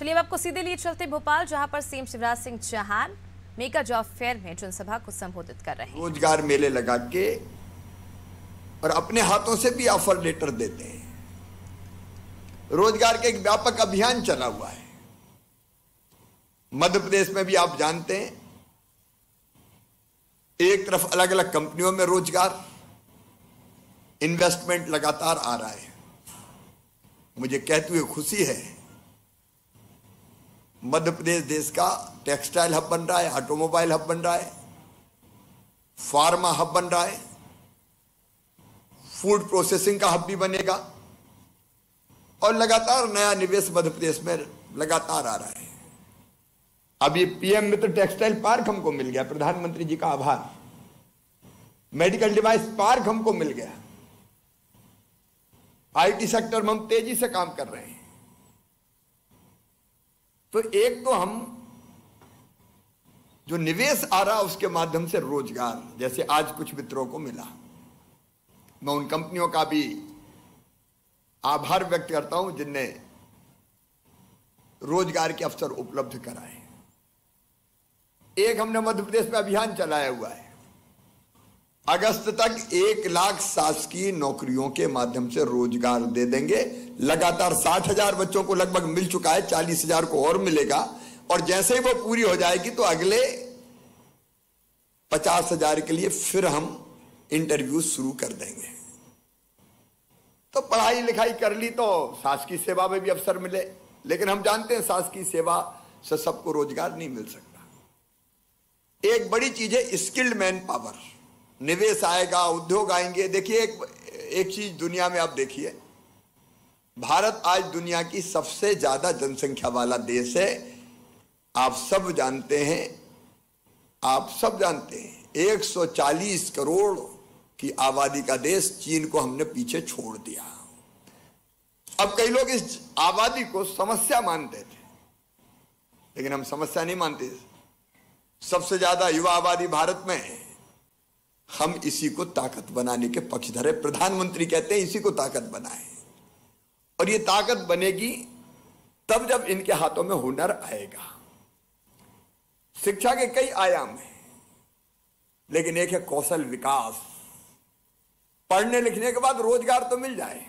चलिए अब आपको सीधे लिए चलते भोपाल, जहाँ पर CM Shivraj Singh Chouhan mega job fair में जनसभा को संबोधित कर रहे हैं। रोज़गार मेले लगा के और अपने हाथों से भी ऑफ़र लेटर देते हैं। रोज़गार का एक व्यापक अभियान चला हुआ है। मध्य प्रदेश में भी आप जानते हैं, एक तरफ़ अलग अलग कंपनियों में रोज़गार इन्वेस्टमेंट लगातार आ रहा है। मुझे कहते हुए खुशी है मध्य प्रदेश देश का टेक्सटाइल हब बन रहा है, ऑटोमोबाइल हब बन रहा है, फार्मा हब बन रहा है, फ़ूड प्रोसेसिंग का हब भी बनेगा। और लगातार नया निवेश मध्य प्रदेश में लगातार आ रहा है। अभी पीएम मित्र टेक्सटाइल पार्क हमको मिल गया, प्रधानमंत्री जी का आभार। मेडिकल डिवाइस पार्क हमको मिल गया। आईटी सेक्टर में हम तेज़ी से काम कर रहे हैं। तो एक तो हम जो निवेश आ रहा उसके माध्यम से रोज़गार, जैसे आज कुछ मित्रों को मिला। मैं उन कंपनियों का भी आभार व्यक्त करता हूँ, जिनने रोज़गार के अवसर उपलब्ध कराए। एक हमने मध्य प्रदेश में अभियान चलाया हुआ है। अगस्त तक एक लाख शासकीय नौकरियों के माध्यम से रोज़गार दे देंगे। लगातार साठ हज़ार बच्चों को लगभग मिल चुका है, चालीस हज़ार को और मिलेगा। और जैसे ही वो पूरी हो जाएगी तो अगले पचास हज़ार के लिए फिर हम इंटरव्यू शुरू कर देंगे। तो पढ़ाई लिखाई कर ली तो शासकीय सेवा में भी अवसर मिले, लेकिन हम जानते हैं शासकीय सेवा से सबको रोज़गार नहीं मिल सकता। एक बड़ी चीज़ है, स्किल्ड मैन पावर निवेश आएगा, उद्योग आएँगे। देखिए, एक एक चीज़ दुनिया में आप देखिए। भारत आज दुनिया की सबसे ज़्यादा जनसंख्या वाला देश है। आप सब जानते हैं, आप सब जानते हैं 140 करोड़ की आबादी का देश चीन को हमने पीछे छोड़ दिया। अब कई लोग इस आबादी को समस्या मानते थे, लेकिन हम समस्या नहीं मानते। सबसे ज़्यादा युवा आबादी भारत में है। हम इसी को ताकत बनाने के पक्षधर है। प्रधानमंत्री कहते हैं, इसी को ताकत बनाए। और ये ताकत बनेगी तब जब इनके हाथों में हुनर आएगा। शिक्षा के कई आयाम हैं, लेकिन एक है कौशल विकास। पढ़ने लिखने के बाद रोज़गार तो मिल जाए।